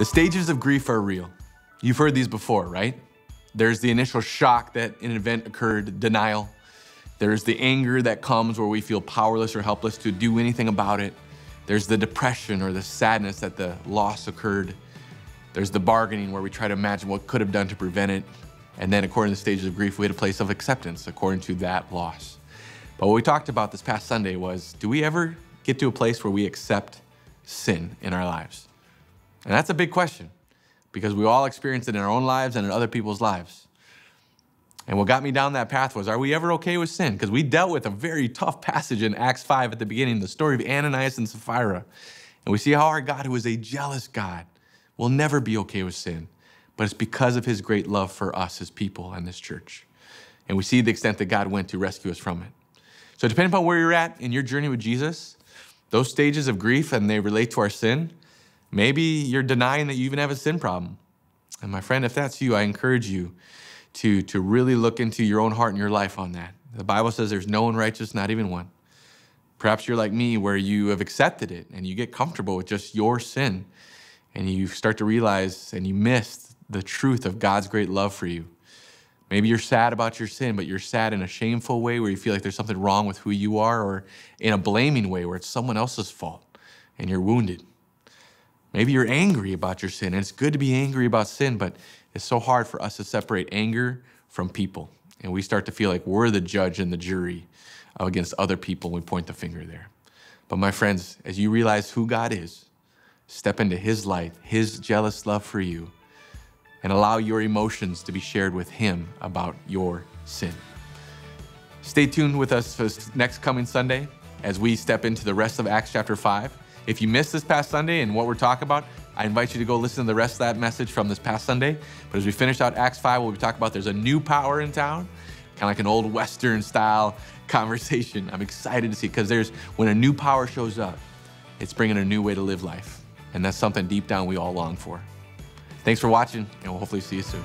The stages of grief are real. You've heard these before, right? There's the initial shock that an event occurred, denial. There's the anger that comes where we feel powerless or helpless to do anything about it. There's the depression or the sadness that the loss occurred. There's the bargaining where we try to imagine what could have done to prevent it. And then, according to the stages of grief, we had a place of acceptance according to that loss. But what we talked about this past Sunday was do we ever get to a place where we accept sin in our lives? And that's a big question because we all experience it in our own lives and in other people's lives. And what got me down that path was, are we ever okay with sin? Because we dealt with a very tough passage in Acts 5 at the beginning, the story of Ananias and Sapphira. And we see how our God, who is a jealous God, will never be okay with sin. But it's because of his great love for us, his people, and this church. And we see the extent that God went to rescue us from it. So, depending upon where you're at in your journey with Jesus, those stages of grief and they relate to our sin, maybe you're denying that you even have a sin problem. And my friend, if that's you, I encourage you to, to really look into your own heart and your life on that. The Bible says there's no one righteous, not even one. Perhaps you're like me, where you have accepted it and you get comfortable with just your sin, and you start to realize and you miss the truth of God's great love for you. Maybe you're sad about your sin, but you're sad in a shameful way where you feel like there's something wrong with who you are, or in a blaming way where it's someone else's fault and you're wounded. Maybe you're angry about your sin, and it's good to be angry about sin, but it's so hard for us to separate anger from people. And we start to feel like we're the judge and the jury against other people we point the finger there. But my friends, as you realize who God is, step into His light, His jealous love for you, and allow your emotions to be shared with Him about your sin. Stay tuned with us for next coming Sunday as we step into the rest of Acts chapter 5. If you missed this past Sunday and what we're talking about, I invite you to go listen to the rest of that message from this past Sunday. But as we finish out Acts 5, we'll be talking about there's a new power in town, kind of like an old Western style conversation. I'm excited to see because there's when a new power shows up, it's bringing a new way to live life. And that's something deep down we all long for. Thanks for watching, and we'll hopefully see you soon.